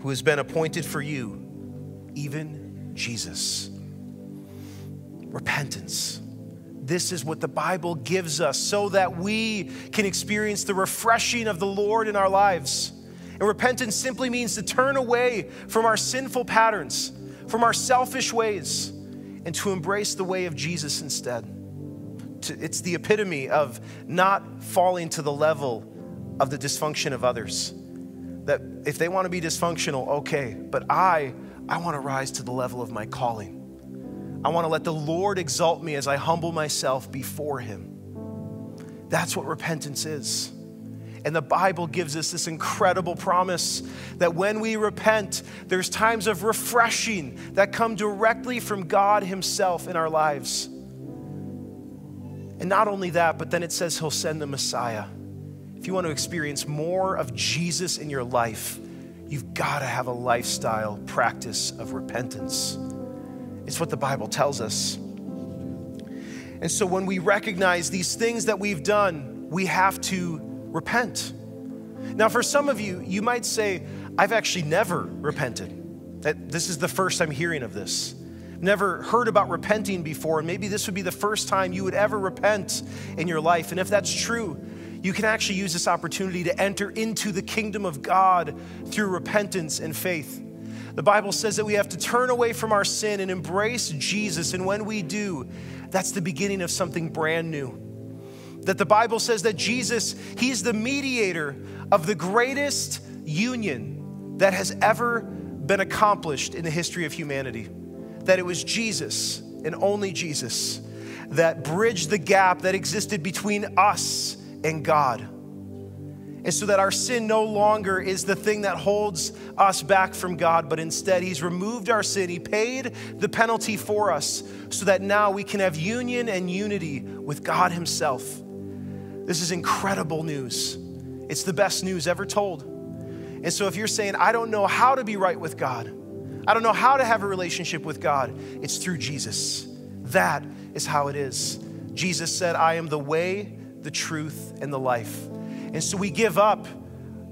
who has been appointed for you, even Jesus. Repentance. This is what the Bible gives us so that we can experience the refreshing of the Lord in our lives. And repentance simply means to turn away from our sinful patterns, from our selfish ways, and to embrace the way of Jesus instead. It's the epitome of not falling to the level of the dysfunction of others. That if they want to be dysfunctional, okay, but I, I want to rise to the level of my calling. I want to let the Lord exalt me as I humble myself before Him. That's what repentance is. And the Bible gives us this incredible promise that when we repent, there's times of refreshing that come directly from God Himself in our lives. And not only that, but then it says He'll send the Messiah. If you want to experience more of Jesus in your life, you've got to have a lifestyle practice of repentance. It's what the Bible tells us. And so when we recognize these things that we've done, we have to repent. Now, for some of you, you might say, I've actually never repented. That this is the first I'm hearing of this. Never heard about repenting before, and maybe this would be the first time you would ever repent in your life. And if that's true, you can actually use this opportunity to enter into the kingdom of God through repentance and faith. The Bible says that we have to turn away from our sin and embrace Jesus. And when we do, that's the beginning of something brand new. That the Bible says that Jesus, He's the mediator of the greatest union that has ever been accomplished in the history of humanity. That it was Jesus and only Jesus that bridged the gap that existed between us and God. And so that our sin no longer is the thing that holds us back from God, but instead He's removed our sin. He paid the penalty for us so that now we can have union and unity with God Himself. This is incredible news. It's the best news ever told. And so if you're saying, I don't know how to be right with God, I don't know how to have a relationship with God, it's through Jesus. That is how it is. Jesus said, I am the way, the truth, and the life. And so we give up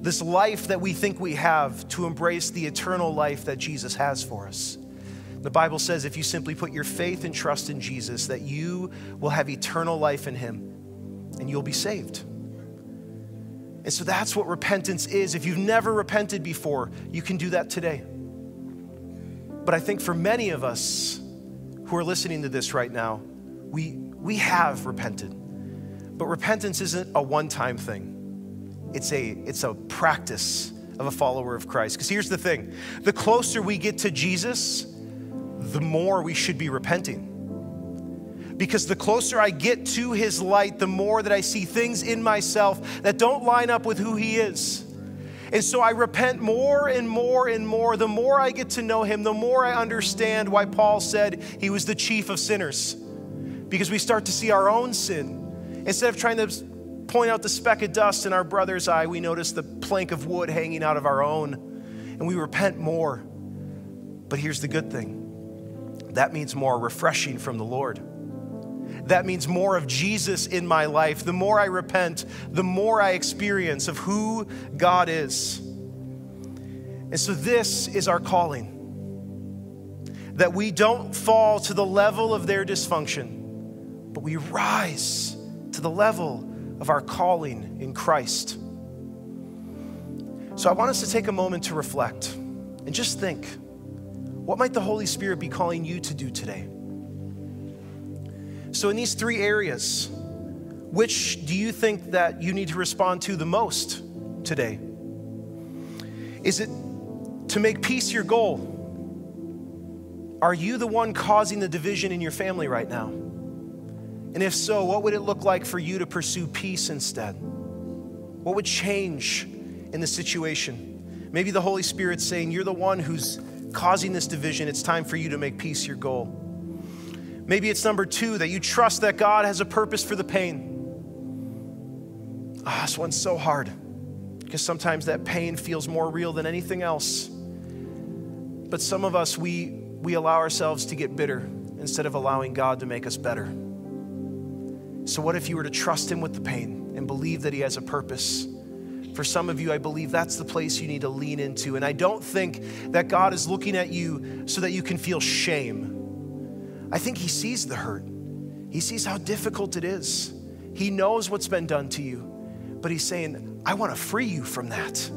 this life that we think we have to embrace the eternal life that Jesus has for us. The Bible says if you simply put your faith and trust in Jesus, that you will have eternal life in Him and you'll be saved. And so that's what repentance is. If you've never repented before, you can do that today. But I think for many of us who are listening to this right now, we, we have repented. But repentance isn't a one time thing it's a, it's a practice of a follower of Christ. Because here's the thing the closer we get to Jesus, the more we should be repenting. Because the closer I get to his light, the more that I see things in myself that don't line up with who he is. And so I repent more and more and more. The more I get to know him, the more I understand why Paul said he was the chief of sinners. Because we start to see our own sin. Instead of trying to point out the speck of dust in our brother's eye, we notice the plank of wood hanging out of our own, and we repent more. But here's the good thing that means more refreshing from the Lord. That means more of Jesus in my life. The more I repent, the more I experience of who God is. And so, this is our calling that we don't fall to the level of their dysfunction, but we rise to the level of our calling in Christ. So I want us to take a moment to reflect and just think what might the Holy Spirit be calling you to do today? So, in these three areas, which do you think that you need to respond to the most today? Is it to make peace your goal? Are you the one causing the division in your family right now? And if so, what would it look like for you to pursue peace instead? What would change in the situation? Maybe the Holy Spirit's saying, You're the one who's causing this division. It's time for you to make peace your goal. Maybe it's number two, that you trust that God has a purpose for the pain. Ah, oh, this one's so hard because sometimes that pain feels more real than anything else. But some of us, we, we allow ourselves to get bitter instead of allowing God to make us better. So, what if you were to trust Him with the pain and believe that He has a purpose? For some of you, I believe that's the place you need to lean into. And I don't think that God is looking at you so that you can feel shame. I think He sees the hurt, He sees how difficult it is. He knows what's been done to you, but He's saying, I want to free you from that.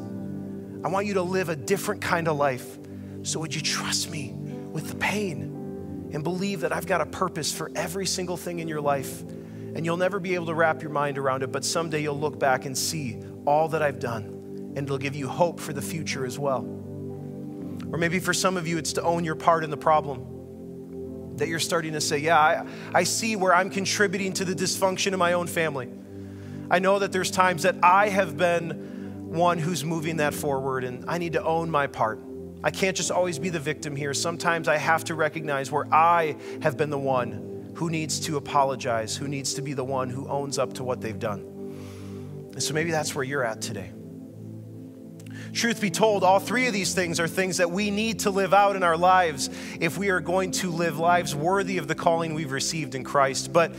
I want you to live a different kind of life. So, would you trust me with the pain and believe that I've got a purpose for every single thing in your life? and you'll never be able to wrap your mind around it, but someday you'll look back and see all that I've done, and it'll give you hope for the future as well. Or maybe for some of you, it's to own your part in the problem. That you're starting to say, Yeah, I, I see where I'm contributing to the dysfunction in my own family. I know that there's times that I have been one who's moving that forward, and I need to own my part. I can't just always be the victim here. Sometimes I have to recognize where I have been the one who needs to apologize, who needs to be the one who owns up to what they've done. And so maybe that's where you're at today. Truth be told, all three of these things are things that we need to live out in our lives if we are going to live lives worthy of the calling we've received in Christ. But,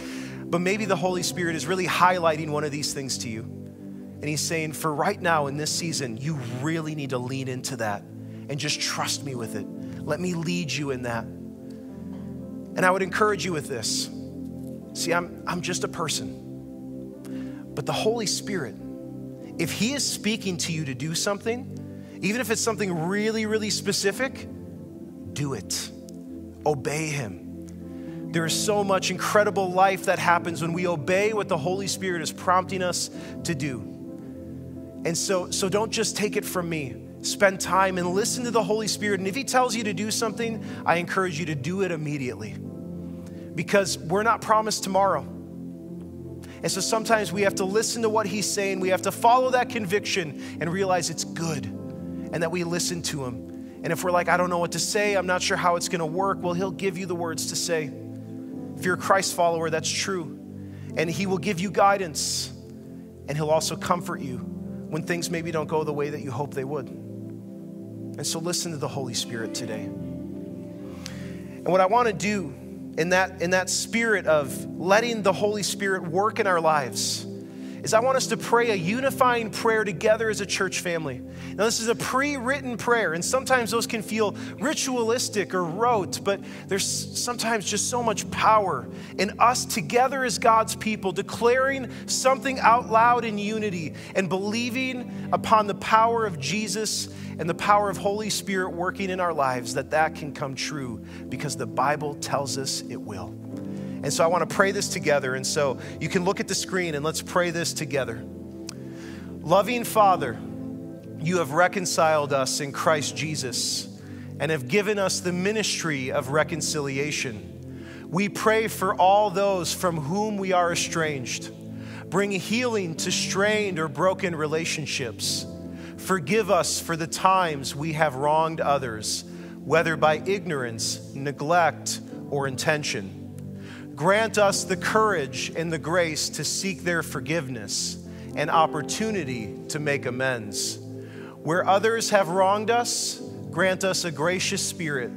but maybe the Holy Spirit is really highlighting one of these things to you. And He's saying, for right now in this season, you really need to lean into that and just trust me with it. Let me lead you in that. And I would encourage you with this. See, I'm, I'm just a person. But the Holy Spirit, if He is speaking to you to do something, even if it's something really, really specific, do it. Obey Him. There is so much incredible life that happens when we obey what the Holy Spirit is prompting us to do. And so, so don't just take it from me. Spend time and listen to the Holy Spirit. And if He tells you to do something, I encourage you to do it immediately. because we're not promised tomorrow. And so sometimes we have to listen to what he's saying. We have to follow that conviction and realize it's good and that we listen to him. And if we're like, I don't know what to say, I'm not sure how it's going to work, well, he'll give you the words to say. If you're a Christ follower, that's true. And he will give you guidance and he'll also comfort you when things maybe don't go the way that you hope they would. And so listen to the Holy Spirit today. And what I want to do in that, in that spirit of letting the Holy Spirit work in our lives is I want us to pray a unifying prayer together as a church family. Now, this is a pre written prayer, and sometimes those can feel ritualistic or rote, but there's sometimes just so much power in us together as God's people declaring something out loud in unity and believing upon the power of Jesus and the power of Holy Spirit working in our lives that that can come true because the Bible tells us it will. And so I want to pray this together. And so you can look at the screen and let's pray this together. Loving Father, you have reconciled us in Christ Jesus and have given us the ministry of reconciliation. We pray for all those from whom we are estranged. Bring healing to strained or broken relationships. Forgive us for the times we have wronged others, whether by ignorance, neglect, or intention. Grant us the courage and the grace to seek their forgiveness and opportunity to make amends. Where others have wronged us, grant us a gracious spirit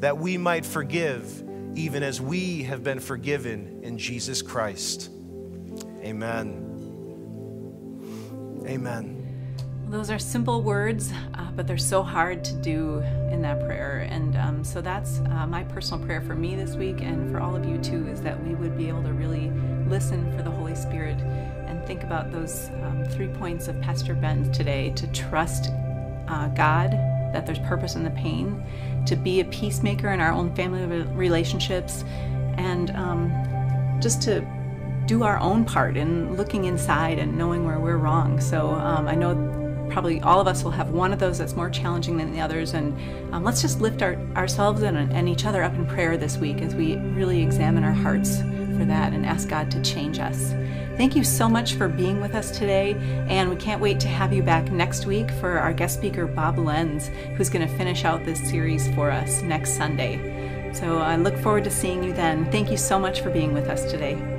that we might forgive even as we have been forgiven in Jesus Christ. Amen. Amen. Those are simple words, uh, but they're so hard to do in that prayer. And um, so that's uh, my personal prayer for me this week and for all of you too is that we would be able to really listen for the Holy Spirit and think about those um, three points of Pastor Ben today to trust uh, God, that there's purpose in the pain, to be a peacemaker in our own family relationships, and um, just to do our own part in looking inside and knowing where we're wrong. So um, I know probably all of us will have one of those that's more challenging than the others. And um, let's just lift our, ourselves and, and each other up in prayer this week as we really examine our hearts for that and ask God to change us. Thank you so much for being with us today, and we can't wait to have you back next week for our guest speaker, Bob Lenz, who's going to finish out this series for us next Sunday. So I look forward to seeing you then. Thank you so much for being with us today.